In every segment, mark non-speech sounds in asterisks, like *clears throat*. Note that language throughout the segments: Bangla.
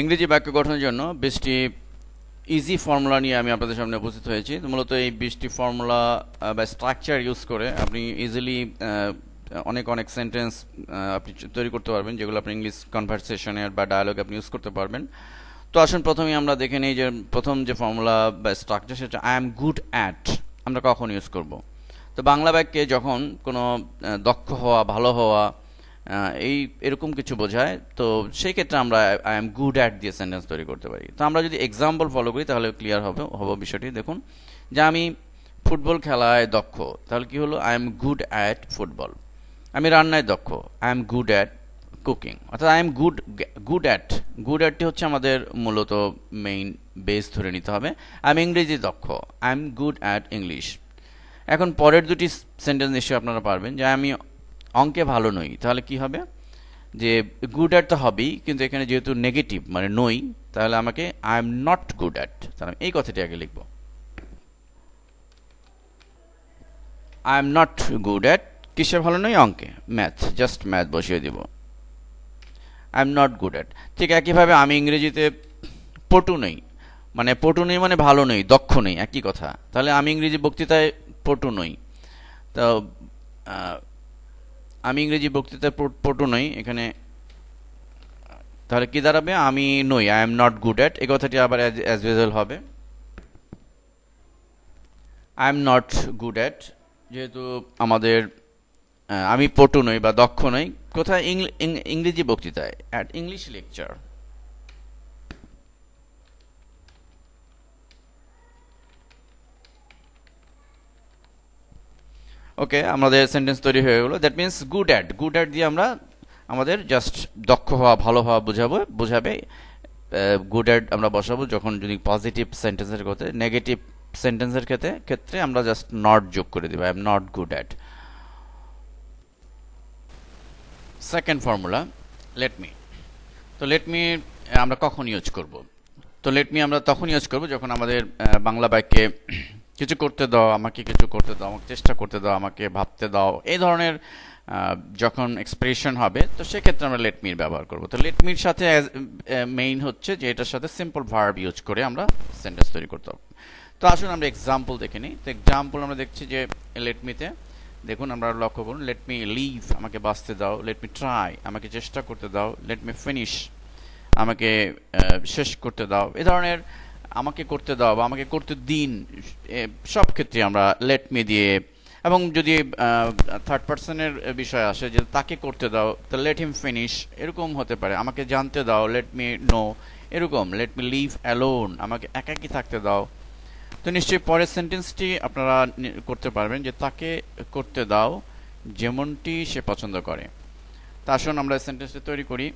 ইংরেজি বাক্য গঠনের জন্য বিশটি ইজি ফর্মুলা নিয়ে আমি আপনাদের সামনে উপস্থিত হয়েছি। মূলত এই বিশটি ফর্মুলা বা স্ট্রাকচার ইউজ করে আপনি ইজিলি অনেক অনেক সেন্টেন্স আপনি তৈরি করতে পারবেন, যেগুলো আপনি ইংলিশ কনভারসেশনে বা ডায়ালগে আপনি ইউজ করতে পারবেন। তো আসুন প্রথমেই আমরা দেখে নিই যে প্রথম যে ফর্মুলা বা স্ট্রাকচার সেটা আই এম গুড অ্যাট আমরা কখন ইউজ করব। তো বাংলা বাক্যে যখন কোনো দক্ষ হওয়া, ভালো হওয়া এই এরকম কিছু বোঝায়। তো সেই ক্ষেত্রে আমরা আই এম গুড অ্যাট দিয়ে সেন্টেন্স তৈরি করতে পারি। তো আমরা যদি এক্সাম্পল ফলো করি, তাহলে ক্লিয়ার হবে, হব বিষয়টি। দেখুন, যে আমি ফুটবল খেলায় দক্ষ, তাহলে কি হলো? I am good at football আমি রান্নায় দক্ষ I am good at cooking অর্থাৎ I am good good at good অ্যাটটি হচ্ছে আমাদের মূলত মেইন বেস ধরে নিতে হবে। আই এম ইংরেজি দক্ষ I am good at English এখন পরের দুটি সেন্টেন্স নিশ্চয়ই আপনারা পারবেন, যে আমি অঙ্কে ভালো নই। তাহলে কি হবে? যে গুড অ্যাট তো হবেই, কিন্তু এখানে যেহেতু নেগেটিভ মানে নই, তাহলে আমাকে I am not good at তাহলে আমি এই কথাটি আগে লিখব। I am not good at কিসে ভালো নই? অঙ্কে। ম্যাথ জাস্ট ম্যাথ বসিয়ে দিব। I am not good at ঠিক একইভাবে আমি ইংরেজিতে পটু নই। মানে পটু নেই মানে ভালো নই, দক্ষ নেই, একই কথা। তাহলে আমি ইংরেজি বক্তৃতায় পটু নই। তো আমি ইংরেজি বক্তৃতা পটু নই, এখানে, তাহলে কি দাঁড়াবে? আমি নই I am not good at এই কথাটি আবার অ্যাজ ইউজুয়াল হবে। I am not good at যেহেতু আমাদের আমি পটু নই বা দক্ষ নই, কোথায় ইংরেজি বক্তৃতায়? অ্যাট ইংলিশ লেকচার ওকে আমাদের সেন্টেন্স তৈরি হয়ে গেলো। That means good at good at দিয়ে আমরা আমাদের জাস্ট দক্ষ হওয়া, ভালো হওয়া বোঝাবো, বোঝাবে। গুড অ্যাট আমরা বসাবো যখন যদি পজিটিভ সেন্টেন্সের ক্ষেত্রে নেগেটিভ সেন্টেন্সের ক্ষেত্রে ক্ষেত্রে আমরা জাস্ট নট যোগ করে দিব। I am not good at second formula let me তো লেট মি আমরা কখন ইউজ করব? তো লেট মি আমরা তখন ইউজ করব যখন আমাদের বাংলা বাক্যে কিছু করতে দাও, আমাকে কিছু করতে দাও, আমাকে চেষ্টা করতে দাও, আমাকে ভাবতে দাও। এই ধরনের যখন এক্সপ্রেশন হবে, তো সেক্ষেত্রে আমরা লেটমির ব্যবহার করব। তো লেটমির সাথে মেইন হচ্ছে যে এটার সাথে সিম্পল ভার্ব ইউজ করে আমরা সেন্টেন্স তৈরি করতে হবে তো আসুন আমরা এক্সাম্পল দেখে নিই। তো এক্সাম্পল আমরা দেখছি যে লেটমিতে দেখুন আমরা লক্ষ্য করুন লেট মি লিভ আমাকে বাঁচতে দাও লেট মি ট্রাই আমাকে চেষ্টা করতে দাও লেট মি ফিনিশ আমাকে শেষ করতে দাও। এ ধরনের আমাকে করতে দাও বা আমাকে করতে দিন সব ক্ষেত্রে আমরা লেট মি দিয়ে, এবং যদি থার্ড পার্সনের বিষয় আসে যে তাকে করতে দাও, তো লেট হিম ফিনিশ এরকম হতে পারে। আমাকে জানতে দাও লেট মি নো এরকম। লেট মি লিভ অ্যালোন আমাকে একাকি থাকতে দাও। তো নিশ্চয়ই পরের সেন্টেন্সটি আপনারা করতে পারবেন যে তাকে করতে দাও যেমনটি সে পছন্দ করে। তা আসুন আমরা সেন্টেন্সটি তৈরি করি।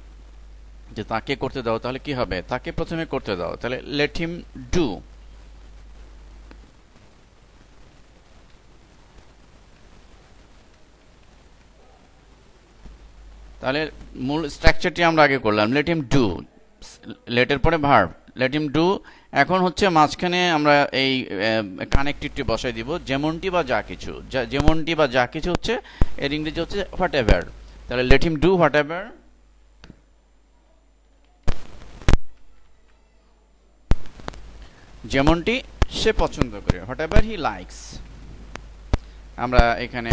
যে তাকে করতে দাও, তাহলে কি হবে? তাকে প্রথমে করতে দাও। তাহলে লেট হিম ডু তাহলে মূল স্ট্রাকচারটি আমরা আগে করলাম। লেট হিম ডু লেটের পরে ভার্ব লেট হিম ডু এখন হচ্ছে মাঝখানে আমরা এই কানেক্টিভটি বসাই দিব। যেমনটি বা যা কিছু। যেমনটি বা যা কিছু হচ্ছে, এর ইংরেজি হচ্ছে হোয়াট এভার তাহলে let him do whatever যেমনটি সে পছন্দ করে হোয়াট এভার হি লাইকস আমরা এখানে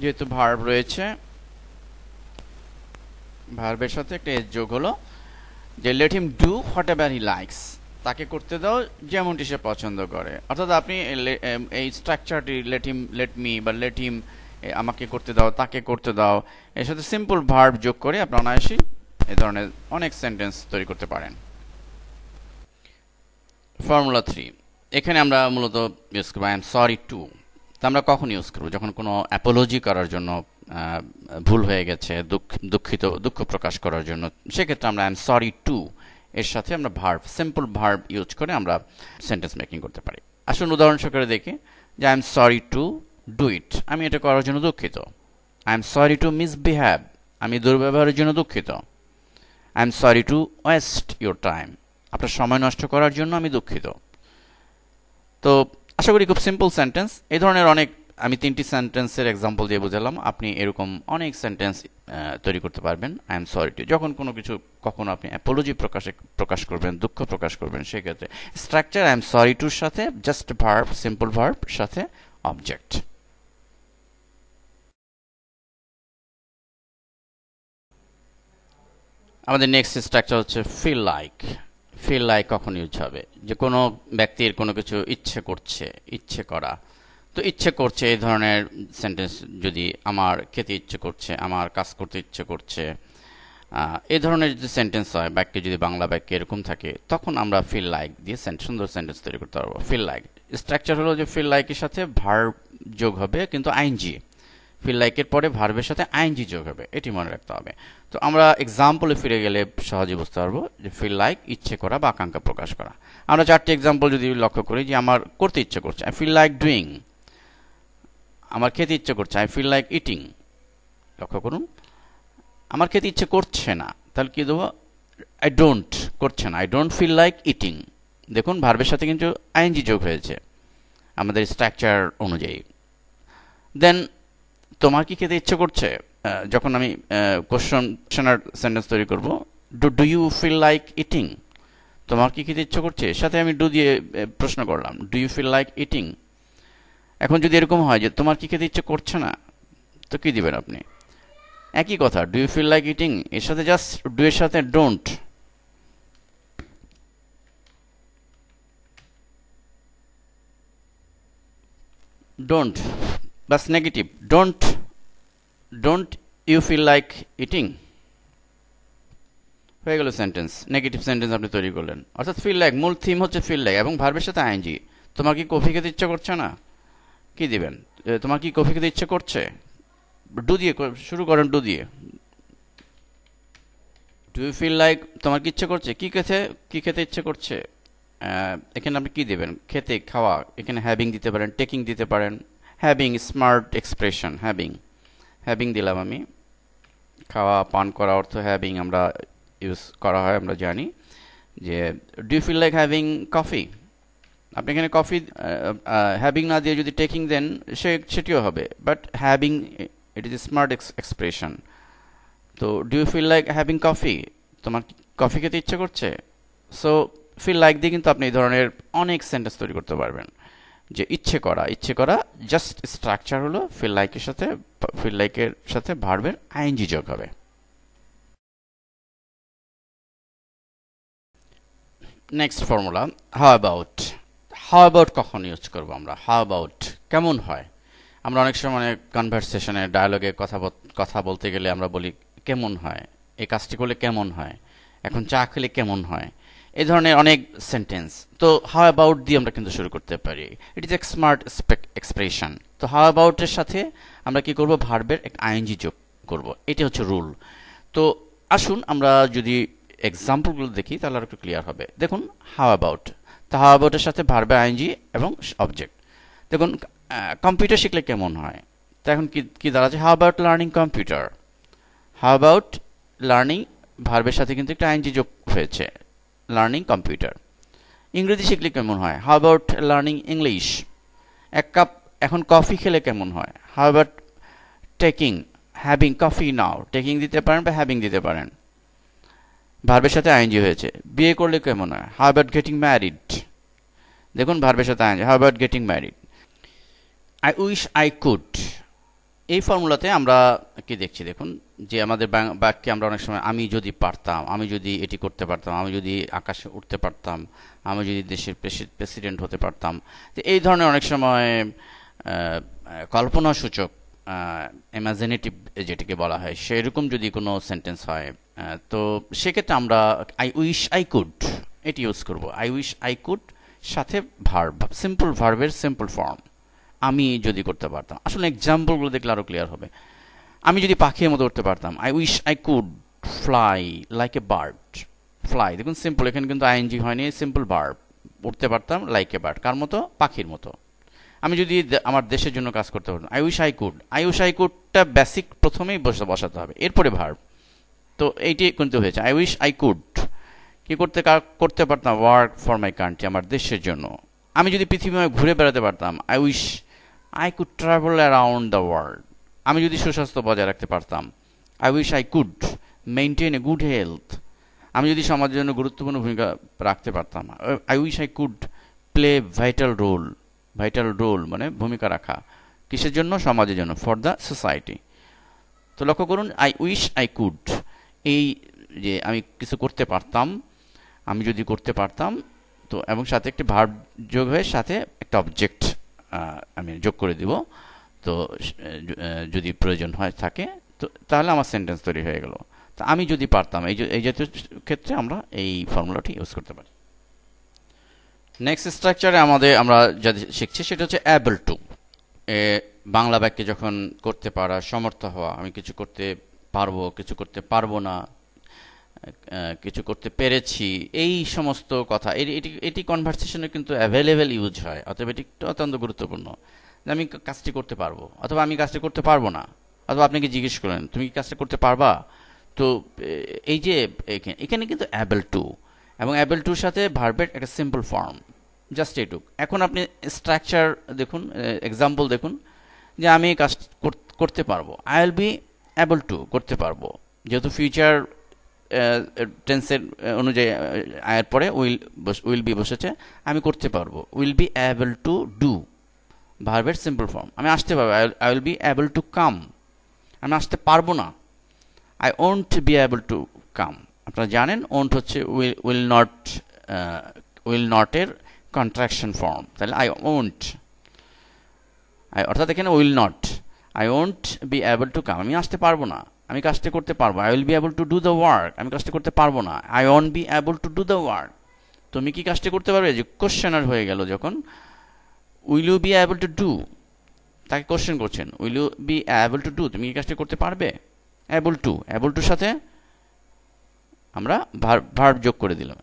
যেহেতু ভার্ব রয়েছে ভার্বের সাথে একটা এজ যোগ হলো, যে let him do whatever he likes তাকে করতে দাও যেমনটি সে পছন্দ করে। অর্থাৎ আপনি এই স্ট্রাকচারটি লেট হিম লেট মি বা লেট হিম আমাকে করতে দাও, তাকে করতে দাও, এর সাথে সিম্পল ভার্ব যোগ করে আপনি অনায়াসই এ ধরনের অনেক সেন্টেন্স তৈরি করতে পারেন। ফর্মুলা থ্রি এখানে আমরা মূলত ইউজ করব আই এম সরি টু তা আমরা কখন ইউজ করব? যখন কোনো অ্যাপোলজি করার জন্য ভুল হয়ে গেছে, দুঃখ, দুঃখিত, দুঃখ প্রকাশ করার জন্য, সেক্ষেত্রে আমরা আই এম সরি টু এর সাথে আমরা ভার্ব সিম্পল ভার্ব ইউজ করে আমরা সেন্টেন্স মেকিং করতে পারি। আসুন উদাহরণ সহকারে দেখি যে I am sorry to do it আমি এটা করার জন্য দুঃখিত। I am sorry to misbehave আমি দুর্ব্যবহারের জন্য দুঃখিত। I am sorry to waste your time আপনার সময় নষ্ট করার জন্য আমি দুঃখিত। তো, আশা করি খুব সিম্পল সেন্টেন্স এই ধরনের অনেক, আমি তিনটি সেন্টেন্সের এক্সাম্পল দিয়ে বুঝালাম। আপনি এরকম অনেক সেন্টেন্স তৈরি করতে পারবেন। আই এম সরি টু যখন কোনো কিছু কখনো আপনি অ্যাপোলজি প্রকাশে, প্রকাশ করবেন, দুঃখ প্রকাশ করবেন, সেক্ষেত্রে স্ট্রাকচার আই এম সরি টুর সাথে জাস্ট ভার্ব সিম্পল ভার্ব সাথে অবজেক্ট আমাদের নেক্সট স্ট্রাকচার হচ্ছে ফিল লাইক ফিল লাইক কখন ইউজ হবে। যে কোনো ব্যক্তির কোনো কিছু ইচ্ছে করছে, ইচ্ছে করা। তো ইচ্ছে করছে, এই ধরনের সেন্টেন্স যদি আমার খেতে ইচ্ছে করছে, আমার কাজ করতে ইচ্ছে করছে এই ধরনের যদি সেন্টেন্স হয়, বাক্যে যদি বাংলা বাক্যে এরকম থাকে, তখন আমরা ফিল লাইক দিয়ে সুন্দর সেন্টেন্স তৈরি করতে পারব। ফিল লাইক স্ট্রাকচার হলো যে ফিল লাইকের সাথে ভার যোগ হবে, কিন্তু আইনজি ফিল লাইকের পরে ভার্বের সাথে আইনজি যোগ হবে, এটি মনে রাখতে হবে। তো আমরা এক্সাম্পলে ফিরে গেলে সহজে বুঝতে পারব যে ফিল লাইক ইচ্ছে করা বা আকাঙ্ক্ষা প্রকাশ করা। আমরা চারটি এক্সাম্পল যদি লক্ষ্য করি যে আমার করতে ইচ্ছে করছে আই ফিল লাইক ডুইং আমার খেতে ইচ্ছে করছে আই ফিল লাইক ইটিং লক্ষ্য করুন, আমার খেতে ইচ্ছে করছে না, তাহলে কি দেবো? আই ডোন্ট করছে না I don't feel like eating দেখুন ভার্বের সাথে কিন্তু আইএনজি যোগ হয়েছে, আমাদের স্ট্রাকচার অনুযায়ী। দেন তোমার কি খেতে ইচ্ছে করছে? যখন আমি কোশ্চন সেন্টেন্স তৈরি করব do do you feel like eating তোমার কি খেতে ইচ্ছে করছে? সাথে আমি ডু দিয়ে প্রশ্ন করলাম do you feel like eating এখন যদি এরকম হয় যে, তোমার কি খেতে ইচ্ছে করছে না? তো কি দিবেন আপনি? একই কথা do you feel like eating এর সাথে জাস্ট ডু এর সাথে don't don't bus negative don't don't you feel like eating হয়ে গেল সেন্টেন্স নেগেটিভ সেন্টেন্স আপনি তৈরি করলেন। অর্থাৎ ফিল লাইক মূল থিম হচ্ছে ফিল লাইক এবং ভার্বের সাথে আইনজি তোমার কি কফি খেতে ইচ্ছে করছে না? কি দিবেন? তোমার কি কফি খেতে ইচ্ছে করছে? ডু দিয়ে শুরু করেন ডু দিয়ে। ডু ইউ ফিল লাইক তোমার কি ইচ্ছে করছে? কি খেতে কি খেতে ইচ্ছে করছে? এখানে আপনি কি দেবেন? খেতে, খাওয়া, এখানে হ্যাভিং দিতে পারেন টেকিং দিতে পারেন। Having smart expression having having দিলাম আমি। খাওয়া, পান করা অর্থ হ্যাভিং আমরা ইউজ করা হয়, আমরা জানি। যে do feel like having coffee আপনি এখানে কফি হ্যাভিং না দিয়ে যদি টেকিং দেন, সে, সেটিও হবে। But having it is a smart expression তো do feel like having coffee তোমার কফি খেতে ইচ্ছে করছে? সো ফিল লাইক দিয়ে কিন্তু আপনি এই ধরনের অনেক সেন্টেন্স তৈরি করতে পারবেন। যে ইচ্ছে করা ইচ্ছে করা জাস্ট স্ট্রাকচার হলো ফিল লাইকের সাথে ফিল লাইকের সাথে ভার্বের আইএনজি যোগ হবে। Next formula how about how about কখন ইউজ করব আমরা? হাউ অ্যাবাউট কেমন হয়? আমরা অনেক সময় মানে কনভারসেশনে ডায়ালগে কথা কথা বলতে গেলে আমরা বলি, কেমন হয়? এই কাজটি করলে কেমন হয়? এখন চা খেলে কেমন হয়? এই ধরনের অনেক সেন্টেন্স তো হাউ অ্যাবাউট দিয়ে আমরা কিন্তু শুরু করতে পারি। ইট ইজ এক স্মার্ট এক্সপ্রেশন তো হাউ অ্যাবাউটের সাথে আমরা কি করব? ভার্বের এক আইএনজি যোগ করব। এটি হচ্ছে রুল তো আসুন আমরা যদি এক্সাম্পলগুলো দেখি, তাহলে আর একটু ক্লিয়ার হবে। দেখুন হাউ অ্যাবাউট তো হাউ অ্যাবাউটের সাথে ভার্বের আইএনজি এবং অবজেক্ট দেখুন কম্পিউটার শিখলে কেমন হয়? তো এখন কি কি দাঁড়াচ্ছে? How about learning computer how about learning ভার্বের সাথে কিন্তু একটা আইএনজি যোগ হয়েছে। লার্নিং কম্পিউটার ইংরেজি শিখলে কেমন হয়? হাউ অ্যাবাউট লার্নিং ইংলিশ এক কাপ এখন কফি খেলে কেমন হয়? How about taking having coffee now taking দিতে পারেন বা হ্যাভিং দিতে পারেন? ভার্বের সাথে আইনজি হয়েছে। বিয়ে করলে কেমন হয়? হাউ অ্যাবাউট গেটিং ম্যারিড দেখুন ভার্বের সাথে ING how about getting married I wish I could এই ফর্মুলাতে আমরা কি দেখছি? দেখুন যে আমাদের বাক্যে আমরা অনেক সময় আমি যদি পারতাম, আমি যদি এটি করতে পারতাম, আমি যদি আকাশে উঠতে পারতাম, আমি যদি দেশের প্রেসিডেন্ট হতে পারতাম, তো এই ধরনের অনেক সময় কল্পনাসূচক ইমাজিনেটিভ যেটিকে বলা হয়, সেরকম যদি কোনো সেন্টেন্স হয় তো সেক্ষেত্রে আমরা আই উইশ আই কুড এটি ইউজ করব। আই উইশ আই কুড সাথে ভার্ব সিম্পল ভার্বের সিম্পল ফর্ম আমি যদি করতে পারতাম। আসলে এক্সাম্পলগুলো দেখলে আরও ক্লিয়ার হবে। আমি যদি পাখির মতো উঠতে পারতাম I wish I could fly like a bird fly দেখুন সিম্পল এখানে কিন্তু আইএনজি হয়নি সিম্পল বার্ড উঠতে পারতাম লাইক এ বার্ড কার মতো? পাখির মতো। আমি যদি আমার দেশের জন্য কাজ করতে পারতাম I wish I could I wish I কুডটা basic প্রথমেই বসে বসাতে হবে। এরপরে ভার্ব তো এইটি কিন্তু হয়েছে। আই উইশ আই কুড কি করতে করতে পারতাম? ওয়ার্ক ফর মাই কান্ট্রি আমার দেশের জন্য। আমি যদি পৃথিবীময় ঘুরে বেড়াতে পারতাম I wish I could travel around the world আমি যদি সুস্বাস্থ্য বজায় রাখতে পারতাম I wish I could maintain a good health আমি যদি সমাজের জন্য গুরুত্বপূর্ণ ভূমিকা রাখতে পারতাম I wish I could play vital role vital role মানে ভূমিকা রাখা। কিসের জন্য? সমাজের জন্য ফর দ্য সোসাইটি তো লক্ষ্য করুন আই উইশ আই কুড এই যে আমি কিছু করতে পারতাম, আমি যদি করতে পারতাম, তো এবং সাথে একটি ভার্ব যোগ হয়ে সাথে একটা অবজেক্ট আমি যোগ করে দিব। তো যদি প্রয়োজন হয় থাকে, তো তাহলে আমার সেন্টেন্স তৈরি হয়ে গেল। তো আমি যদি পারতাম, এই এই জাতীয় ক্ষেত্রে আমরা এই ফর্মুলাটি ইউজ করতে পারি। নেক্সট স্ট্রাকচারে আমাদের, আমরা যা শিখছি সেটা হচ্ছে অ্যাবল টু এ, বাংলা বাক্যে যখন করতে পারা, সমর্থ হওয়া, আমি কিছু করতে পারব, কিছু করতে পারব না কিছু করতে পেরেছি, এই সমস্ত কথা, এটি এটি কনভারসেশনে কিন্তু অ্যাভেলেবেল ইউজ হয় অথবা এটি অত্যন্ত গুরুত্বপূর্ণ। যে আমি কাজটি করতে পারব, অথবা আমি কাজটি করতে পারব না, অথবা আপনাকে জিজ্ঞেস করেন তুমি কি কাজটা করতে পারবা? তো এই যে, এখানে কিন্তু অ্যাবেল টু এবং অ্যাবেল টুর সাথে ভার্বের একটা সিম্পল ফর্ম জাস্ট এটুক এখন আপনি স্ট্রাকচার দেখুন এক্সাম্পল দেখুন, যে আমি কাজ করতে পারব। I will be able to করতে পারব। যেহেতু ফিউচার টেন্সের অনুযায়ী আয়ের পরে উইল উইল বি বসেছে, আমি করতে পারব। Will be able to do ভার্বের সিম্পল ফর্ম আমি আসতে পারব I will be able to come আমি আসতে পারব না। I won't be able to come আপনারা জানেন ওন্ট হচ্ছে উইল উইল নট উইল নটের কন্ট্রাকশন ফর্ম তাহলে আই ওন্ট আই অর্থাৎ এখানে will not I won't be able to come আমি আসতে পারব না। আমি কাজটা করতে পারব I will be able to do the work আমি কাজটা করতে পারব না। I won't be able to do the work তুমি কি কাজটা করতে পারবে? যে কোশ্চেনার হয়ে গেল যখন will you be able to do তাকে কোশ্চেন করছেন। Will you be able to do তুমি কি কাজটা করতে পারবে? অ্যাবল টু অ্যাবল টুর সাথে আমরা ভার্ব যোগ করে দিলাম।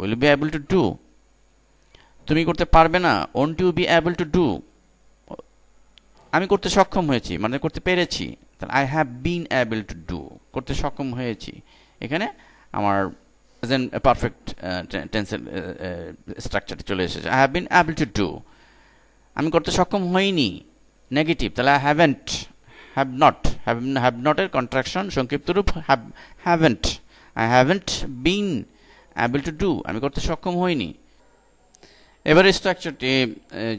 Will be able to do তুমি করতে পারবে না। Won't you be able to do আমি করতে সক্ষম হয়েছি মানে করতে পেরেছি। তাহলে I have been able to do করতে সক্ষম হয়েছি। এখানে আমার পারফেক্ট টেন্সের স্ট্রাকচারটি চলে এসেছে। I have been able to do আমি করতে সক্ষম হইনি। নেগেটিভ তাহলে I haven't have not have নটের contraction সংক্ষিপ্ত রূপ have haven't I haven't been able to do আমি করতে সক্ষম হইনি। এবারে স্ট্রাকচারটি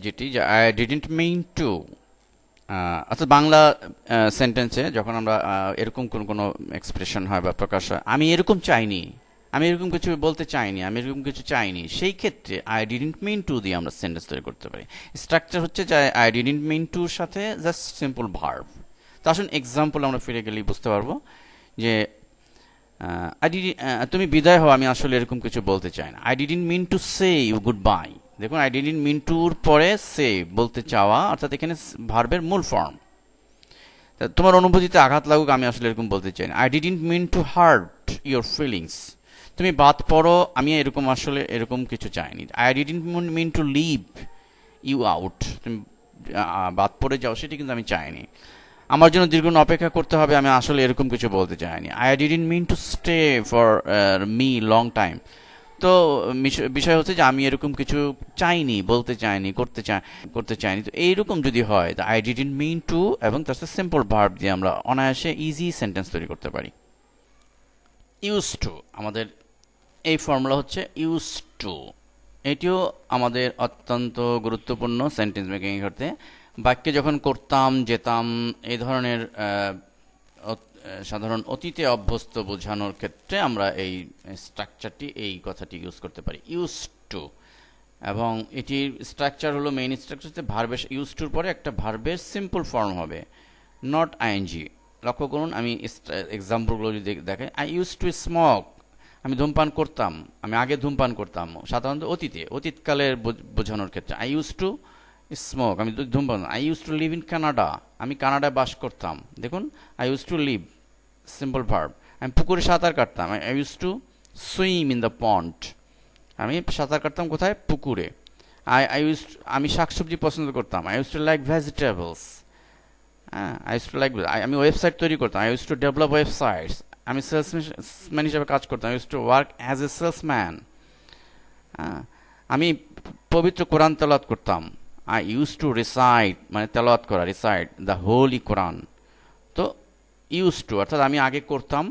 যেটি যে আই ডিডেন্ট মিন টু অর্থাৎ বাংলা সেন্টেন্সে যখন আমরা এরকম কোন, কোনো এক্সপ্রেশন হয় বা প্রকাশ হয়, আমি এরকম চাইনি। আমি এরকম কিছু বলতে চাইনি, আমি এরকম কিছু চাইনি। সেই ক্ষেত্রে আই ডিডেন্ট মিন টু দিয়ে আমরা সেন্টেন্স তৈরি করতে পারি। স্ট্রাকচার হচ্ছে যে আই ডিডেন্ট মিন টুর সাথে জাস্ট সিম্পল ভার্ভ তো আসুন এক্সাম্পল আমরা ফিরে গেলেই বুঝতে পারব যে আই ডিডি তুমি বিদায় হও, আমি আসলে এরকম কিছু বলতে চাই না। I didn't mean to say you goodbye দেখুন আই ডিডেন্ট মিন টুর পরে সে বলতে চাওয়া, অর্থাৎ এখানে ভার্বের মূল ফর্ম তোমার অনুভূতিতে আঘাত লাগুক, আমি আসলে এরকম বলতে চাই না। I didn't mean to hurt your feelings তুমি বাদ পড়ো, আমি এরকম আসলে এরকম কিছু চাইনি। I didn't mean to leave you out তুমি বাদ পড়ে যাও, সেটি কিন্তু আমি চাইনি। আমার জন্য দীর্ঘ অপেক্ষা করতে হবে, আমি আসলে এরকম কিছু বলতে চাইনি। I didn't mean to stay for me long time তো বিষয় হচ্ছে যে আমি এরকম কিছু চাইনি, বলতে চাইনি, করতে চাই, করতে চাইনি। তো এইরকম যদি হয় আই ডিডেন্ট মিন টু এবং তার সাথে সিম্পল ভার্ব দিয়ে আমরা অনায়াসে ইজি সেন্টেন্স তৈরি করতে পারি। ইউজ টু আমাদের এই ফর্মুলা হচ্ছে ইউজ টু এটিও আমাদের অত্যন্ত গুরুত্বপূর্ণ সেন্টেন্স মেকিং করতে বাক্যে যখন করতাম, যেতাম, এই ধরনের সাধারণ অতীতে অভ্যস্ত বোঝানোর ক্ষেত্রে আমরা এই স্ট্রাকচারটি এই কথাটি ইউজ করতে পারি। ইউজ টু এবং এটির স্ট্রাকচার হলো মেইন স্ট্রাকচার ভার্বের ইউজ টুর পরে একটা ভার্বের সিম্পল ফর্ম হবে। নট আইএনজি লক্ষ্য করুন, আমি এক্সাম্পলগুলো যদি দেখে আই ইউজ টু স্মক আমি ধূমপান করতাম, আমি আগে ধূমপান করতাম। সাধারণত অতীতে, অতীতকালের বোঝানোর ক্ষেত্রে। আই ইউজ টু স্মোক আমি ধূমপান I use to live in Canada আমি কানাডায় বাস করতাম। দেখুন I use to live simple verb আমি পুকুরে সাঁতার কাটতাম I use to swim in the pond আমি সাঁতার কাটতাম কোথায়? পুকুরে। আই আই ইউজ আমি শাকসবজি পছন্দ করতাম I use to like vegetables হ্যাঁ আই ইউজ টু লাইক আমি ওয়েবসাইট তৈরি করতাম I use to develop websites আমি সেলসম্যান হিসাবে কাজ করতাম। Use to work as a salesman আমি পবিত্র কোরআন তলাত করতাম। আই ইউজ টু রিসাইড মানে তেলাওয়াত করা রিসাইড দ্য হোল কোরআন তো ইউজ টু অর্থাৎ আমি আগে করতাম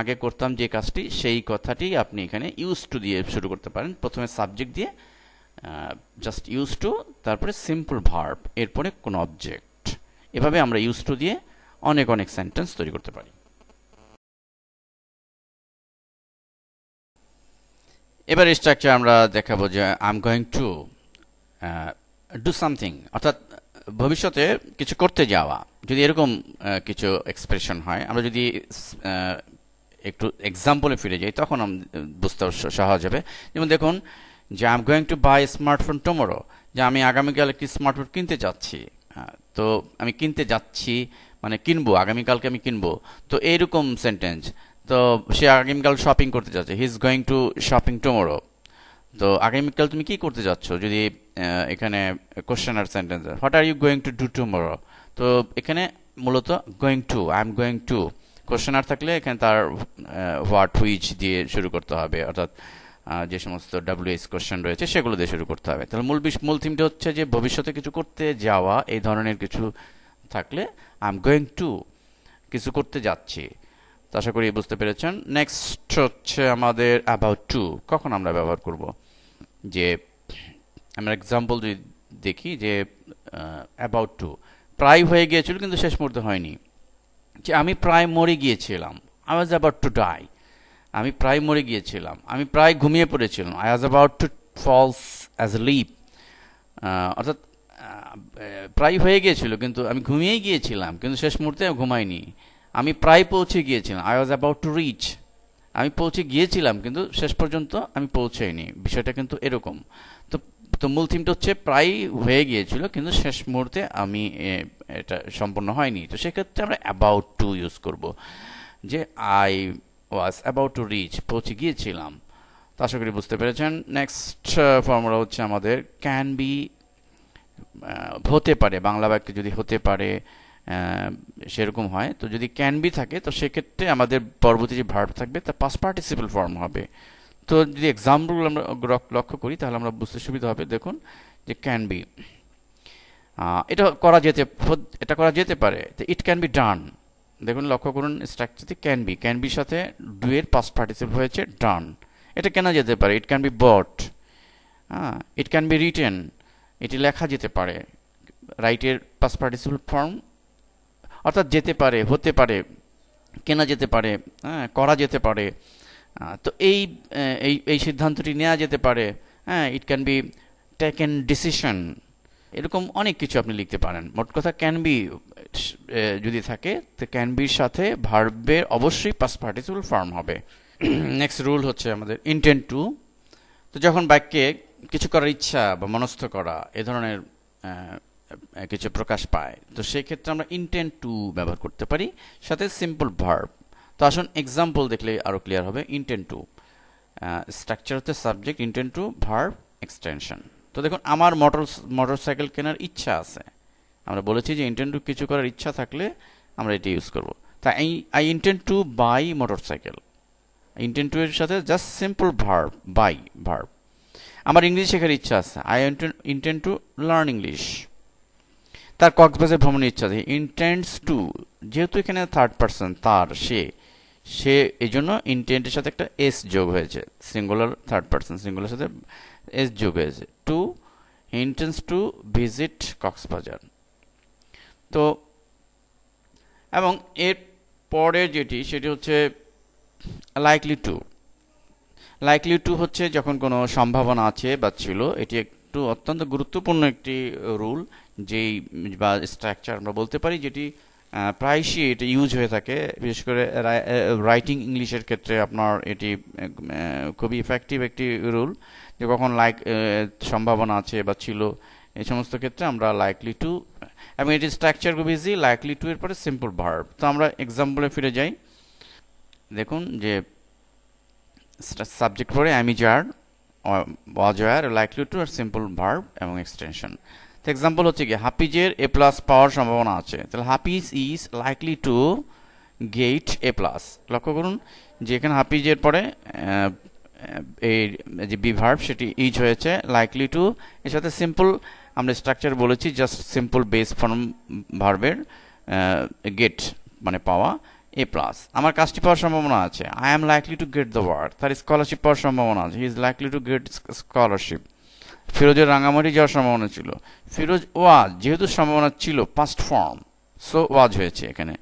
আগে করতাম যে কাজটি, সেই কথাটি আপনি এখানে ইউজ টু দিয়ে শুরু করতে পারেন। প্রথমে সাবজেক্ট দিয়ে জাস্ট ইউজ টু তারপরে সিম্পল ভার্ব এরপরে কোনো অবজেক্ট এভাবে আমরা ইউজ টু দিয়ে অনেক অনেক সেন্টেন্স তৈরি করতে পারি। এবার স্ট্রাকচার আমরা দেখাবো যে I am going to do something অর্থাৎ ভবিষ্যতে কিছু করতে যাওয়া। যদি এরকম কিছু এক্সপ্রেশন হয়, আমরা যদি একটু এক্সাম্পলে ফিরে যাই, তখন বুঝতে সহজ হবে। যেমন দেখুন, যে I am going to buy smartphone tomorrow যে আমি আগামীকাল একটি স্মার্টফোন কিনতে যাচ্ছি। তো আমি কিনতে যাচ্ছি মানে কিনবো, আগামীকালকে আমি কিনবো। তো এইরকম সেন্টেন্স তো সে আগামীকাল শপিং করতে যাচ্ছে। He is going to shopping tomorrow তো আগামীকাল তুমি কি করতে যাচ্ছ? যদি এখানে question R sentence what are you going to do tomorrow তো এখানে মূলত going to I am going to question আর থাকলে এখানে তার হোয়াট হুইচ দিয়ে শুরু করতে হবে। অর্থাৎ যে সমস্ত ডাব্লিউএস কোশ্চেন রয়েছে, সেগুলো দিয়ে শুরু করতে হবে। তাহলে মূল মূল থিমটা হচ্ছে যে ভবিষ্যতে কিছু করতে যাওয়া, এই ধরনের কিছু থাকলে আই এম গোয়িং টু কিছু করতে যাচ্ছি। তো আশা করি বুঝতে পেরেছেন। নেক্সট হচ্ছে আমাদের অ্যাবাউট টু কখন আমরা ব্যবহার করব? যে, আমরা এক্সাম্পল যদি দেখি যে অ্যাবাউট টু প্রায় হয়ে গিয়েছিল কিন্তু শেষ মুহূর্তে হয়নি। যে, আমি প্রায় মরে গিয়েছিলাম। I was about to die আমি প্রায় মরে গিয়েছিলাম। আমি প্রায় ঘুমিয়ে পড়েছিলাম। I was about to falls asleep অর্থাৎ প্রায় হয়ে গিয়েছিল কিন্তু আমি ঘুমিয়েই গিয়েছিলাম। কিন্তু শেষ মুহূর্তে ঘুমাইনি। আমি প্রায় পৌঁছে গিয়েছিলাম। I was about to reach আমি পৌঁছে গিয়েছিলাম, কিন্তু শেষ পর্যন্ত আমি পৌঁছাইনি। বিষয়টা কিন্তু এরকম। তো তো মূল থিমটা হচ্ছে প্রায় হয়ে গিয়েছিল, কিন্তু শেষ মুহূর্তে আমি এটা সম্পূর্ণ হয়নি। তো সেক্ষেত্রে আমরা অ্যাবাউট টু ইউজ করব। যে I was about to reach পৌঁছে গিয়েছিলাম। তো আশা করি বুঝতে পেরেছেন। নেক্সট ফর্মুলা হচ্ছে আমাদের ক্যান বি হতে পারে। বাংলা বাক্যে যদি হতে পারে সেরকম হয়। তো যদি ক্যান বি থাকে, তো সেক্ষেত্রে আমাদের পরবর্তী যে ভার্ব থাকবে তা পাস পার্টিসিপল ফর্ম হবে। তো যদি এক্সাম্পল আমরা লক্ষ্য করি, তাহলে আমরা বুঝতে সুবিধা হবে। দেখুন, যে ক্যান বি এটা করা যেতে এটা করা যেতে পারে। তো ইট ক্যান বি ডান দেখুন, লক্ষ্য করুন স্ট্রাকচারটি ক্যান বি ক্যান বির সাথে ডুয়ের পাস পার্টিসিপল হয়েছে ডান এটা কেনা যেতে পারে। ইট ক্যান বি বট হ্যাঁ ইট ক্যান বি রিটেন এটি লেখা যেতে পারে। রাইটের পাস পার্টিসিপল ফর্ম অর্থাৎ যেতে পারে, হতে পারে, কেনা যেতে পারে হ্যাঁ করা যেতে পারে তো এই এই সিদ্ধান্তটি নেওয়া যেতে পারে হ্যাঁ it can be taken decision এরকম অনেক কিছু আপনি লিখতে পারেন। মোট কথা ক্যান বি যদি থাকে, তো ক্যান বির সাথে ভার্বের অবশ্যই পাস পার্টিসিপল ফর্ম হবে। *clears throat* নেক্সট রুল হচ্ছে আমাদের ইন্টেন্ট টু তো যখন বাক্যে কিছু করার ইচ্ছা বা মনস্থ করা, এ ধরনের কিছু প্রকাশ পায়। তো সেই ক্ষেত্রে আমরা ইন্টেন্ট টু ব্যবহার করতে পারি, সাথে সিম্পল ভার্ব তো আসুন এক্সাম্পল দেখলে আরও ক্লিয়ার হবে ইন্টেন্ট টু স্ট্রাকচার হচ্ছে subject intent to verb extension তো দেখুন, আমার মোটর মোটর সাইকেল কেনার ইচ্ছা আছে। আমরা বলেছি যে ইন্টেন্ট টু কিছু করার ইচ্ছা থাকলে আমরা এটি ইউজ করব। তা I intent to buy motorcycle intent to এর সাথে just simple verb buy verb আমার ইংলিশ শেখার ইচ্ছা আছে। I intent to learn English তার কক্সবাজার ভ্রমণের ইচ্ছা আছে। ইন্টেন্টস টু যেহেতু এখানে থার্ড পার্সন তার, সে সে এই জন্য ইন্টেন্টের সাথে একটা এস যোগ হয়েছে। সিঙ্গুলার থার্ড পার্সন সিঙ্গুলার সাথে এস যোগ হয়েছে। To intense to visit Cox's Bazar. তো, এবং এর পরে যেটি, সেটি হচ্ছে লাইকলি টু লাইকলি টু হচ্ছে যখন কোনো সম্ভাবনা আছে বা ছিল, এটি একটু অত্যন্ত গুরুত্বপূর্ণ একটি রুল যেই বা স্ট্রাকচার আমরা বলতে পারি যেটি প্রায়শই এটা ইউজ হয়ে থাকে, বিশেষ করে রাইটিং ইংলিশের ক্ষেত্রে আপনার এটি খুবই ইফেক্টিভ একটি রুল যে কখন লাইক সম্ভাবনা আছে বা ছিল এই সমস্ত ক্ষেত্রে আমরা লাইকলি টু এবং এটি স্ট্রাকচার খুব ইজি লাইকলি টু এর পরে সিম্পল ভার্ব তো আমরা এক্সাম্পলে ফিরে যাই। দেখুন যে সাবজেক্ট পরে আমি যার ওয়াজার লাইকলি টু আর সিম্পল ভার্ব এবং এক্সটেনশন তো এক্সাম্পল হচ্ছে কি হাফিজের এ প্লাস পাওয়ার সম্ভাবনা আছে। তাহলে Hafiz is likely to get A plus লক্ষ্য করুন যে এখানে হাফিজের পরে এই যে বিভার্ভ, সেটি ইজ হয়েছে লাইকলি টু এর সাথে সিম্পল আমরা স্ট্রাকচার বলেছি জাস্ট সিম্পল বেস ফর্ম ভার্বের গেট মানে পাওয়া এ প্লাস আমার কাজটি পাওয়ার সম্ভাবনা আছে। I am likely to get the word তার স্কলারশিপ পাওয়ার সম্ভাবনা আছে। He is likely to get scholarship ফিরোজের Rangamati যাওয়ার সম্ভাবনা ছিল। ফিরোজ ওয়াজ, যেহেতু সম্ভাবনা ছিল পাস্ট ফর্ম সো ওয়াজ হয়েছে এখানে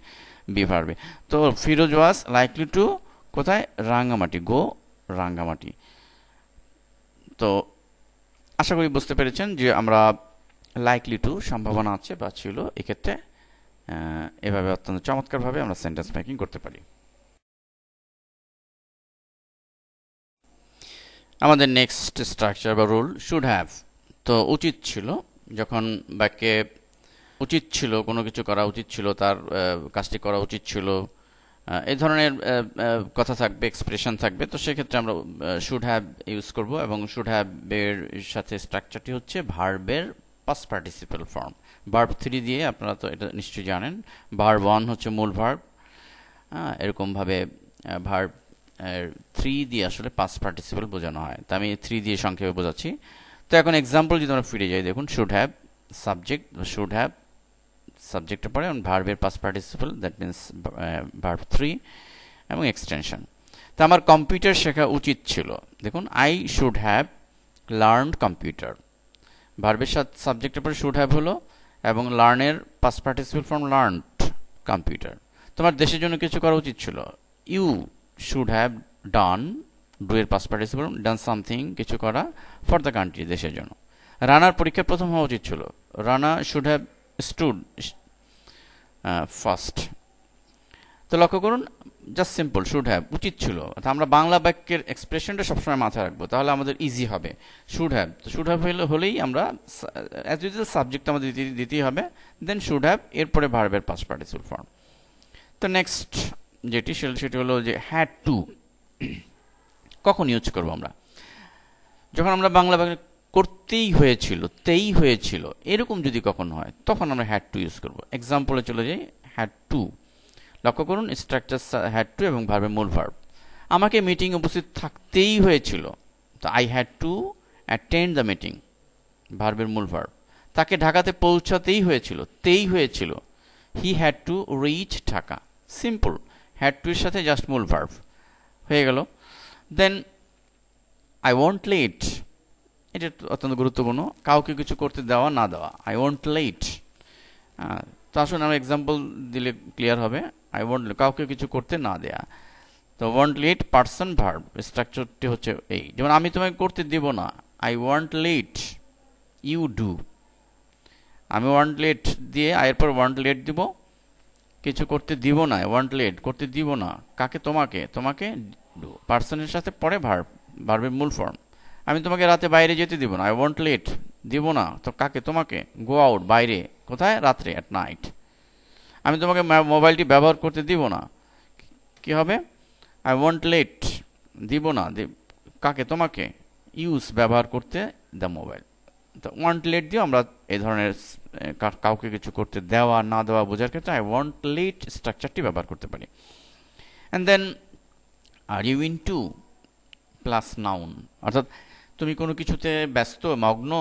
বিভার্বে তো ফিরোজ ওয়াজ লাইকলি টু কোথায়? রাঙ্গামাটি গো রাঙ্গামাটি তো আশা করি বুঝতে পেরেছেন যে আমরা লাইকলি টু সম্ভাবনা আছে বা ছিল, এক্ষেত্রে এভাবে অত্যন্ত চমৎকারভাবে আমরা সেন্টেন্স মেকিং করতে পারি। আমাদের নেক্সট স্ট্রাকচার বা রুল শুড হ্যাভ তো উচিত ছিল, যখন বাক্যে উচিত ছিল, কোনো কিছু করা উচিত ছিল, তার কাজটি করা উচিত ছিল এই ধরনের কথা থাকবে এক্সপ্রেশন থাকবে, তো সেক্ষেত্রে আমরা শুড হ্যাভ ইউজ করব এবং শুড হ্যাভ এর সাথে স্ট্রাকচারটি হচ্ছে ভার্বের past participle form verb three দিয়ে আপনারা তো এটা নিশ্চয়ই জানেন ভার্ব ওয়ান হচ্ছে মূল ভার্ব এরকমভাবে ভার্ব থ্রি দিয়ে আসলে পাস পার্টিসিপাল বোঝানো হয়। তা আমি থ্রি দিয়ে সংক্ষেপে বোঝাচ্ছি। তো এখন এক্সাম্পল যদি আমরা ফিরে যাই, দেখুন should have subject should have সাবজেক্টের পরে এবং ভার্বের past participle that means verb three এবং এক্সটেনশন তো আমার কম্পিউটার শেখা উচিত ছিল। দেখুন I should have learned computer ভার্বের সাথে সাবজেক্টের পরে শুড হ্যাভ হলো এবং লার্নের past participle from learned computer তোমার দেশের জন্য কিছু করা উচিত ছিল। You should have done do এর পাস পার্টিসিপাল ডান সামথিং কিছু করা ফর দ্য কান্ট্রি দেশের জন্য। রানার পরীক্ষা প্রথম হওয়া উচিত ছিল। Rana should have stood first তো লক্ষ্য করুন জাস্ট সিম্পল শুড হ্যাভ উচিত ছিল। আমরা বাংলা বাক্যের এক্সপ্রেশনটা সবসময় মাথায় রাখব, তাহলে আমাদের ইজি হবে। শুড হ্যাভ তো শুড হ্যাভ হলে হলেই আমরা অ্যাজ ইউজুয়াল সাবজেক্ট আমাদের দিতেই হবে দেন শুড হ্যাভ এরপরে ভার্বের পাস পার্টিসিপাল ফর্ম তো নেক্সট যেটি সেটি হলো যে হ্যাড টু কখন ইউজ করব আমরা? যখন আমরা বাংলা বাক্য করতেই হয়েছিল, তেই হয়েছিল, এরকম যদি কখন হয়, তখন আমরা হ্যাড টু ইউজ করব। এক্সাম্পলে চলে যাই হ্যাড টু লক্ষ্য করুন স্ট্রাকচার হ্যাড টু এবং ভার্বের মূল ভার্ব আমাকে মিটিং উপস্থিত থাকতেই হয়েছিল, তো I had to attend the meeting ভার্বের মূল ভার্ব তাকে ঢাকাতে পৌঁছাতেই হয়েছিল, তেই হয়েছিল। He had to reach Dhaka simple had to এর সাথে জাস্ট মূল ভার্ব হয়ে গেল। দেন আই ওয়ান্ট লেট এটা অত্যন্ত গুরুত্বপূর্ণ। কাউকে কিছু করতে দেওয়া, না দেওয়া। আই ওয়ান্ট লেট তো আসুন আমরা এক্সাম্পল দিলে ক্লিয়ার হবে। আই ওয়ান্ট কাউকে কিছু করতে না দেয়া। তো ওয়ান্ট লেট পার্সন ভার্ব স্ট্রাকচারটি হচ্ছে এই। যেমন আমি তোমাকে করতে দেব না। I won't let you do আমি ওয়ান্ট লেট দিয়ে আয়ের পর ওয়ান্ট লেট দিব। কিছু করতে দিব না ওয়ান্ট লেট করতে দিব না। কাকে তোমাকে? তোমাকে পার্সনের সাথে পরে ভার্ব ভার্বের মূল ফর্ম আমি তোমাকে রাতে বাইরে যেতে দিব না আই ওয়ান্ট লেট দিব না। তো কাকে? তোমাকে? গো আউট বাইরে। কোথায়? রাত্রে অ্যাট নাইট আমি তোমাকে মোবাইলটি ব্যবহার করতে দিব না। কি হবে? আই ওয়ান্ট লেট দিব না। কাকে? তোমাকে? ইউজ ব্যবহার করতে দ্য মোবাইল তো ওয়ান্ট লেট দিয়ে আমরা এই ধরনের কাউকে কিছু করতে দেওয়া, না দেওয়া বোঝার ক্ষেত্রে আই ওয়ান্ট লেট স্ট্রাকচারটি ব্যবহার করতে পারি। And then are you into plus noun অর্থাৎ, তুমি কোনো কিছুতে ব্যস্ত, মগ্ন,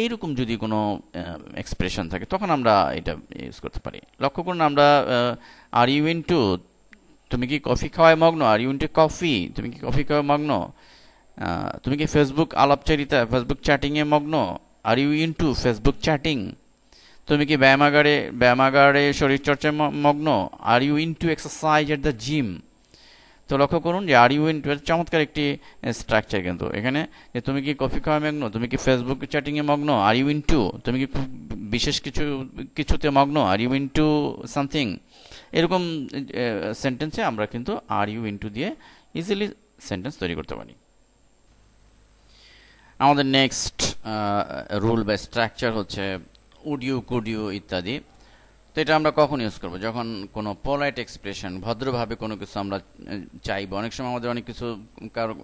এইরকম যদি কোনো এক্সপ্রেশন থাকে, তখন আমরা এটা ইউজ করতে পারি। লক্ষ্য করুন আমরা আর ইউ ইন টু তুমি কি কফি খাওয়ায় মগ্ন? Are you into coffee তুমি কি কফি খাওয়ায় মগ্ন? তুমি কি ফেসবুক আলাপচারিতা ফেসবুক চ্যাটিংয়ে মগ্ন? Are you into Facebook chatting তুমি কি ব্যায়ামাগারে ব্যায়ামাগারে শরীরচর্চায় মগ্ন? Are you into exercise at the gym তো লক্ষ্য করুন যে আর ইউ ইন টু চমৎকার একটি স্ট্রাকচার কিন্তু। এখানে যে, তুমি কি কফি খাওয়া মগ্ন? তুমি কি ফেসবুক চ্যাটিংয়ে মগ্ন? আর ইউ ইন টু তুমি কি খুব বিশেষ কিছু, কিছুতে মগ্ন? Are you into something এরকম সেন্টেন্সে আমরা কিন্তু আর ইউ ইন টু দিয়ে ইজিলি সেন্টেন্স তৈরি করতে পারি। আমাদের নেক্সট রুল বা স্ট্রাকচার হচ্ছে উড ইউ কুড ইউ ইত্যাদি। তো এটা আমরা কখন ইউজ করব? যখন কোনো পোলাইট এক্সপ্রেশন ভদ্রভাবে কোনো কিছু আমরা চাইব। অনেক সময় আমাদের অনেক কিছু কারও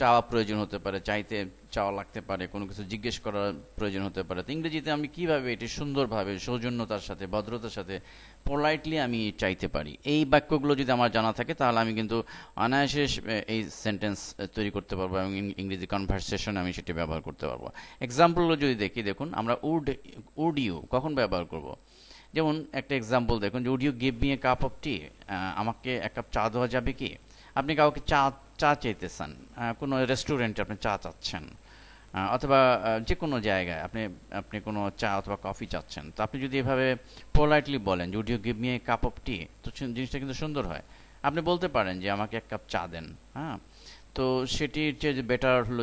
চাওয়া প্রয়োজন হতে পারে, চাইতে চাওয়া লাগতে পারে, কোনো কিছু জিজ্ঞেস করার প্রয়োজন হতে পারে। তো ইংরেজিতে আমি কীভাবে এটি সুন্দরভাবে, সৌজন্যতার সাথে, ভদ্রতার সাথে পোলাইটলি আমি চাইতে পারি? এই বাক্যগুলো যদি আমার জানা থাকে, তাহলে আমি কিন্তু অনায়াসে এই সেন্টেন্স তৈরি করতে পারব এবং ইংরেজি কনভারসেশন আমি সেটি ব্যবহার করতে পারব। এক্সাম্পলগুলো যদি দেখি, দেখুন, আমরা উড উড ইউ কখন ব্যবহার করব? যেমন একটা এক্সাম্পল দেখুন, যে would you give me a cup of tea আমাকে এক কাপ চা দেওয়া যাবে কি? আপনি কাউকে চা চা চাইতেছেন কোনো রেস্টুরেন্টে আপনি চা চাচ্ছেন অথবা যে কোনো জায়গায় আপনি আপনি কোনো চা অথবা কফি চাচ্ছেন। তো আপনি যদি এভাবে পোলাইটলি বলেন যে would you give me a cup of tea তো জিনিসটা কিন্তু সুন্দর হয়। আপনি বলতে পারেন যে, আমাকে এক কাপ চা দেন। হ্যাঁ? তো সেটির যে বেটার হলো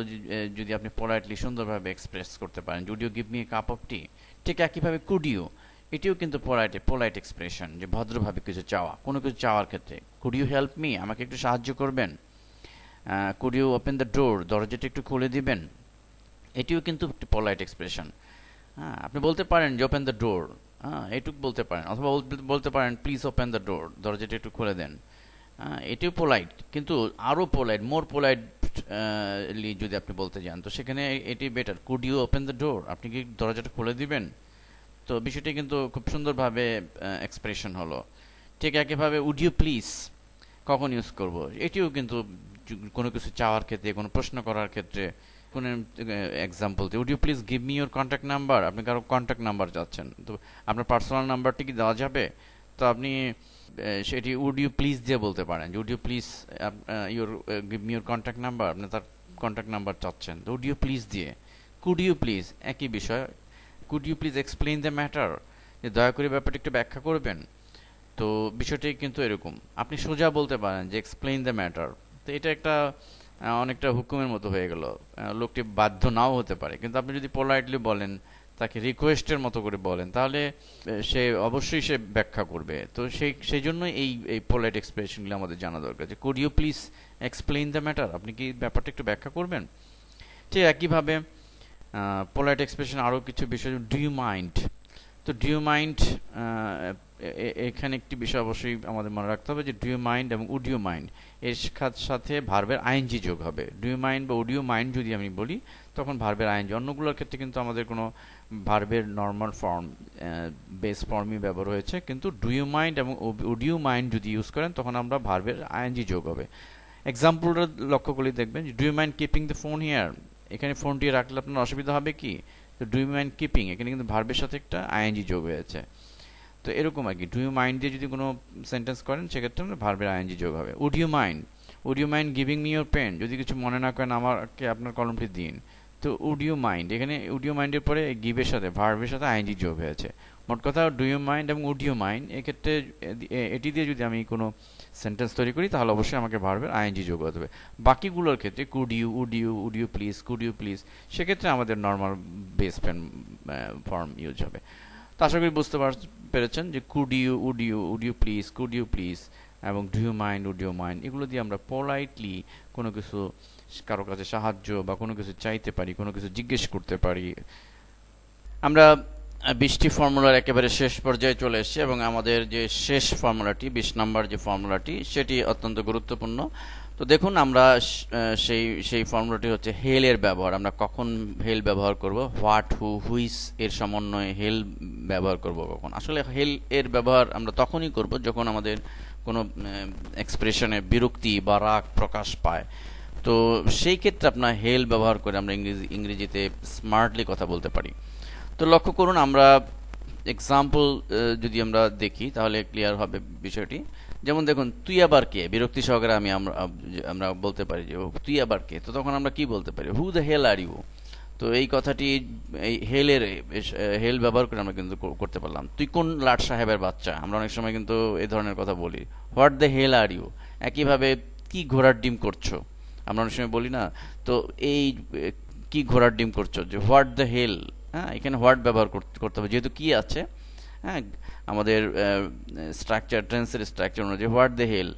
যদি আপনি পোলাইটলি সুন্দরভাবে এক্সপ্রেস করতে পারেন you give me a cup of tea ঠিক একইভাবে কুড ইউ এটিও কিন্তু পোলাইট পোলাইট এক্সপ্রেশন যে ভদ্রভাবে কিছু চাওয়া। কোনো কিছু চাওয়ার ক্ষেত্রে কুড ইউ হেল্প মি আমাকে একটু সাহায্য করবেন? Could you open the door দরজাটা একটু খুলে দিবেন? এটিও কিন্তু পোলাইট এক্সপ্রেশন হ্যাঁ আপনি বলতে পারেন যে ওপেন দ্য ডোর হ্যাঁ এটুকু বলতে পারেন। অথবা বলতে পারেন প্লিজ ওপেন দ্য ডোর দরজাটা একটু খুলে দেন। হ্যাঁ এটিও পোলাইট কিন্তু আরও পোলাইট মোর পোলাইট যদি আপনি বলতে যান, তো সেখানে এটি better could you open the door আপনি কি দরজাটা খুলে দিবেন? তো বিষয়টি কিন্তু খুব সুন্দরভাবে এক্সপ্রেশন হলো। ঠিক একইভাবে উড ইউ প্লিজ কখন ইউজ করব? এটিও কিন্তু কোনো কিছু চাওয়ার ক্ষেত্রে, কোনো প্রশ্ন করার ক্ষেত্রে, কোনো এক্সাম্পল দিয়ে would you please give me your contact number আপনি কারও কন্ট্যাক্ট নাম্বার চাচ্ছেন। তো আপনার পার্সোনাল নাম্বারটি কি দেওয়া যাবে? তো আপনি সেটি উড ইউ প্লিজ দিয়ে বলতে পারেন would you please your give me your contact number আপনি তার কন্ট্যাক্ট নাম্বার চাচ্ছেন। তো উড ইউ প্লিজ দিয়ে কুড ইউ প্লিজ একই বিষয় could you please explain the matter যে দয়া করে ব্যাপারটা একটু ব্যাখ্যা করবেন? তো বিষয়টি কিন্তু এরকম। আপনি সোজা বলতে পারেন যে এক্সপ্লেইন দ্য ম্যাটার তো এটা একটা অনেকটা হুকুমের মতো হয়ে গেল। লোকটি বাধ্য নাও হতে পারে। কিন্তু আপনি যদি পোলাইটলি বলেন, তাকে রিকোয়েস্টের মতো করে বলেন, তাহলে সে অবশ্যই সে ব্যাখ্যা করবে। তো সেই সেই জন্য এই এই পোলাইট এক্সপ্রেশনগুলো আমাদের জানা দরকার যে could you please explain the matter আপনি কি ব্যাপারটা একটু ব্যাখ্যা করবেন? ঠিক একইভাবে পোলাইট এক্সপ্রেশন আরও কিছু বিষয় ডু ইউ মাইন্ড তো ডিউ মাইন্ড এখানে একটি বিষয় অবশ্যই আমাদের মনে রাখতে হবে যে ডিউ মাইন্ড এবং উড ইউ মাইন্ড এর সাথে- ভার্বের আইএনজি যোগ হবে। ডু ইউ মাইন্ড বা উড ইউ মাইন্ড যদি আমি বলি, তখন ভার্বের আইনজি অন্যগুলোর ক্ষেত্রে কিন্তু আমাদের কোনো ভার্বের নর্মাল ফর্ম বেস ফর্মই ব্যবহার হয়েছে। কিন্তু ডু ইউ মাইন্ড এবং উড ইউ মাইন্ড যদি ইউজ করেন, তখন আমরা ভার্বের আইএনজি যোগ হবে। এক্সাম্পলটা লক্ষ্য করলে দেখবেন do you mind keeping the phone here এখানে ফোনটি রাখলে আপনার অসুবিধা হবে কি? তো ডু ইউ মাইন্ড কিপিং এখানে কিন্তু ভার্বের সাথে একটা আইএনজি যোগ হয়েছে। তো এরকম আর কি। ডু ইউ মাইন্ড দিয়ে যদি কোনো সেন্টেন্স করেন, সেক্ষেত্রে আমরা ভার্বের আইএনজি যোগ হবে। Would you mind would you mind giving me your pen যদি কিছু মনে না করেন, আমাকে আপনার কলমটি দিন। তো উড ইউ মাইন্ড এখানে উড ইউ মাইন্ডের পরে গিভের সাথে ভার্বের সাথে আইএনজি যোগ হয়েছে। মোট কথা ডু ইউ মাইন্ড এবং উড ইউ মাইন্ড এক্ষেত্রে এটি দিয়ে যদি আমি কোনো সেন্টেন্স তৈরি করি, তাহলে অবশ্যই আমাকে ভার্বের আইএনজি যোগ হতে হবে। বাকিগুলোর ক্ষেত্রে could you would you would you please could you please সেক্ষেত্রে আমাদের normal base pen form use হবে। তো আশা করি বুঝতে পার- পেরেছেন যে could you would you would you please could you please এবং do you mind would you mind এগুলো দিয়ে আমরা পোলাইটলি কোনো কিছু কারও কাছে সাহায্য বা কোনো কিছু চাইতে পারি, কোনো কিছু জিজ্ঞেস করতে পারি। আমরা বিশটি ফর্মুলার একেবারে শেষ পর্যায়ে চলে এসেছি এবং আমাদের যে শেষ ফর্মুলাটি, বিশ নাম্বার যে ফর্মুলাটি, সেটি অত্যন্ত গুরুত্বপূর্ণ। তো দেখুন, আমরা সেই সেই ফর্মুলাটি হচ্ছে হেলের ব্যবহার। আমরা কখন হেল ব্যবহার করব? হোয়াট, হু, হুইস এর সমন্বয়ে হেল ব্যবহার করব কখন? আসলে হেল এর ব্যবহার আমরা তখনই করব যখন আমাদের কোনো এক্সপ্রেশনে বিরক্তি বা রাগ প্রকাশ পায়। তো সেই ক্ষেত্রে আপনার হেল ব্যবহার করে আমরা ইংরেজি, ইংরেজিতে স্মার্টলি কথা বলতে পারি। তো লক্ষ্য করুন আমরা এক্সাম্পল যদি আমরা দেখি তাহলে ক্লিয়ার হবে বিষয়টি। যেমন দেখুন তুই আবার কে? বিরক্তি সহকারে আমি আমরা বলতে পারি যে "ও, তুই আবার কে? তো তখন আমরা কি বলতে পারি? হু দ্য হেল আর ইউ তো এই কথাটি এই হেলের হেল ব্যবহার করে আমরা কিন্তু কর- করতে পারলাম। তুই কোন লাট সাহেবের বাচ্চা? আমরা অনেক সময় কিন্তু এই ধরনের কথা বলি। What the hell are you একইভাবে কি ঘোড়ার ডিম করছ? আমরা অনেক সময় বলি না তো এই কি ঘোড়ার ডিম করছ? যে হোয়াট দ্য হেল হ্যাঁ এখানে হোয়াট ব্যবহার করতে হবে। যেহেতু কি আছে হ্যাঁ আমাদের স্ট্রাকচার ট্রেন্সের স্ট্রাকচার অনুযায়ী হোয়াট দ্য হেল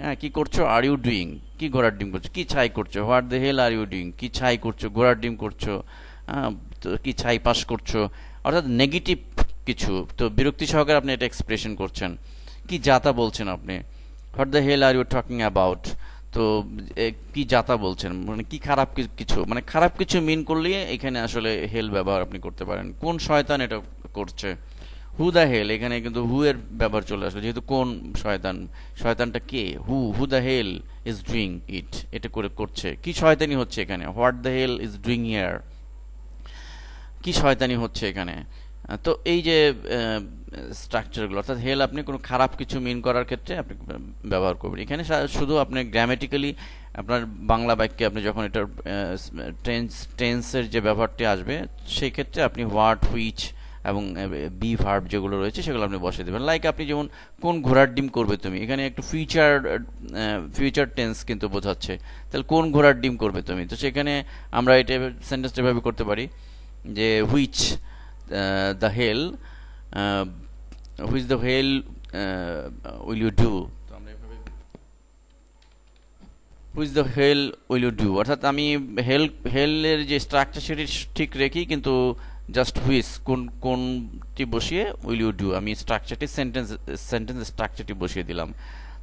হ্যাঁ কী করছ? আর ইউ ডুইং কি ঘোড়ার ডিম করছ? কি ছাই করছ? What the hell are you doing কি ছাই করছ? ঘোড়ার ডিম করছ? হ্যাঁ তো কি ছাই পাস করছ? অর্থাৎ নেগেটিভ কিছু। তো বিরক্তি সহকারে আপনি এটা এক্সপ্রেশন করছেন। কি যাতা বলছেন আপনি? What the hell are you talking about তো কি যাতা বলছেন? মানে কি খারাপ কিছু? মানে খারাপ কিছু মিন করলে এখানে আসলে হেল ব্যবহার আপনি করতে পারেন। কোন শয়তান এটা করছে? হু দ্য হেল এখানে কিন্তু হু এর ব্যবহার চলে আসলো। যেহেতু কোন শয়তান? শয়তানটা কে? Who who the hell is doing it এটা করে করছে। কি শয়তানি হচ্ছে এখানে? What the hell is doing ইয়ার কি শয়তানি হচ্ছে এখানে? তো এই যে স্ট্রাকচারগুলো অর্থাৎ হেল আপনি কোনো খারাপ কিছু মিন করার ক্ষেত্রে আপনি ব্যবহার করবেন। এখানে শুধু আপনি গ্রামেটিক্যালি আপনার বাংলা বাক্যে আপনি যখন এটার টেন্স টেন্সের যে ব্যবহারটি আসবে, সেই ক্ষেত্রে আপনি হোয়াট হুইচ এবং বি ভার্ব যেগুলো রয়েছে সেগুলো আপনি বসে দেবেন। লাইক আপনি যেমন কোন ঘোড়ার ডিম করবে তুমি, এখানে একটু ফিউচার ফিউচার টেন্স কিন্তু বোঝাচ্ছে। তাহলে কোন ঘোড়ার ডিম করবে তুমি? তো সেখানে আমরা এটা সেন্টেন্সটা এভাবে করতে পারি যে which the hell which the hell will you do which the hell will you do অর্থাৎ আমি হেল হেলের যে স্ট্রাকচার সেটি ঠিক রেখি, কিন্তু জাস্ট হুইস কোন, কোনটি বসিয়ে উইল ইউ ডু আমি স্ট্রাকচারটি সেন্টেন্স সেন্টেন্স স্ট্রাকচারটি বসিয়ে দিলাম।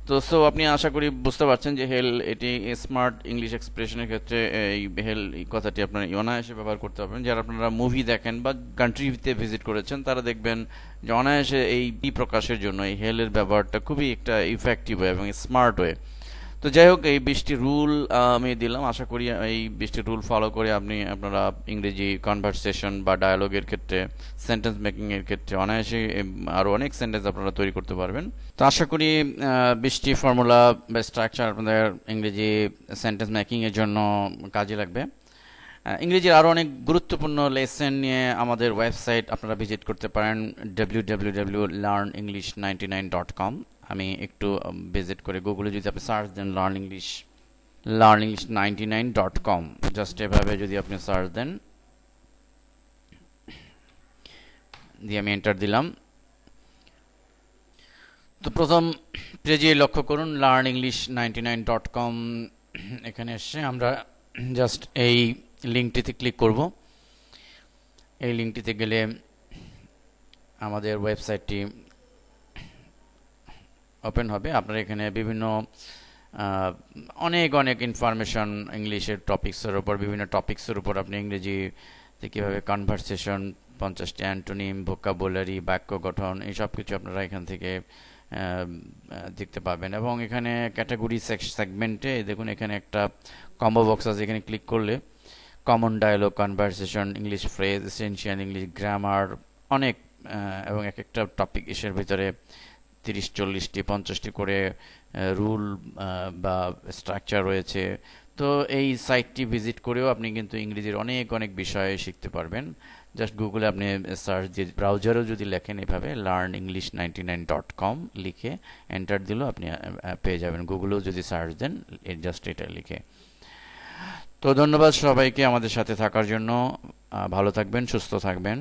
তো সো আপনি আশা করি বুঝতে পারছেন যে হেল, এটি স্মার্ট ইংলিশ এক্সপ্রেশনের ক্ষেত্রে এই হেল কথাটি আপনার অনায়াসে ব্যবহার করতে পারবেন। যারা আপনারা মুভি দেখেন বা কান্ট্রিতে ভিজিট করেছেন, তারা দেখবেন যে অনায়াসে এই প্রকাশের জন্য এই হেলের ব্যবহারটা খুবই একটা ইফেক্টিভ হয় এবং স্মার্ট হয় তো যাই হোক, এই বৃষ্টি রুল আমি দিলাম। আশা করি এই বৃষ্টি রুল ফলো করে আপনি আপনারা ইংরেজি কনভারসেশন বা ডায়ালগের ক্ষেত্রে সেন্টেন্স মেকিংয়ের ক্ষেত্রে অনায়াসে আরও অনেক সেন্টেন্স আপনারা তৈরি করতে পারবেন। তো আশা করি বৃষ্টি ফর্মুলা বা স্ট্রাকচার আপনাদের ইংরেজি সেন্টেন্স মেকিংয়ের জন্য কাজে লাগবে। ইংরেজির আরও অনেক গুরুত্বপূর্ণ লেসেন নিয়ে আমাদের ওয়েবসাইট আপনারা ভিজিট করতে পারেন W W W learn English ninety nine dot com আমি একটু ভিজিট করে গুগলে যদি আপনি সার্চ দেন learn English learn English ninety nine dot com just এভাবে যদি আপনি সার্চ দেন, দিয়ে আমি এন্টার দিলাম। তো প্রথম পেজে লক্ষ্য করুন learn English ninety nine dot com এখানে এসে আমরা জাস্ট এই লিঙ্কটিতে ক্লিক করব। এই লিঙ্কটিতে গেলে আমাদের ওয়েবসাইটটি ওপেন হবে। আপনার এখানে বিভিন্ন অনেক অনেক ইনফরমেশন ইংলিশের টপিক্সের উপর, বিভিন্ন টপিক্সের উপর আপনি ইংরেজিতে কীভাবে কনভারসেশন পঞ্চাশটি অ্যান্টোনিম ভোকাবুলারি বাক্য গঠন এইসব কিছু আপনারা এখান থেকে দেখতে পাবেন। এবং এখানে ক্যাটাগরি সেগমেন্টে দেখুন, এখানে একটা কম্বো বক্স আছে। এখানে ক্লিক করলে common dialogue conversation English phrase essential English grammar অনেক এবং এক একটা টপিক এসের ভিতরে তিরিশ, চল্লিশটি, পঞ্চাশটি করে রুল বা স্ট্রাকচার রয়েছে। তো এই সাইটটি ভিজিট করেও আপনি কিন্তু ইংরেজির অনেক অনেক বিষয়ে শিখতে পারবেন। জাস্ট গুগলে আপনি সার্চ দিয়ে ব্রাউজারেও যদি লেখেন এভাবে learn English ninety nine dot com লিখে এন্টার দিলেও আপনি পেয়ে যাবেন। গুগলেও যদি সার্চ দেন জাস্ট এটা লিখে। তো ধন্যবাদ সবাইকে আমাদের সাথে থাকার জন্য। ভালো থাকবেন, সুস্থ থাকবেন।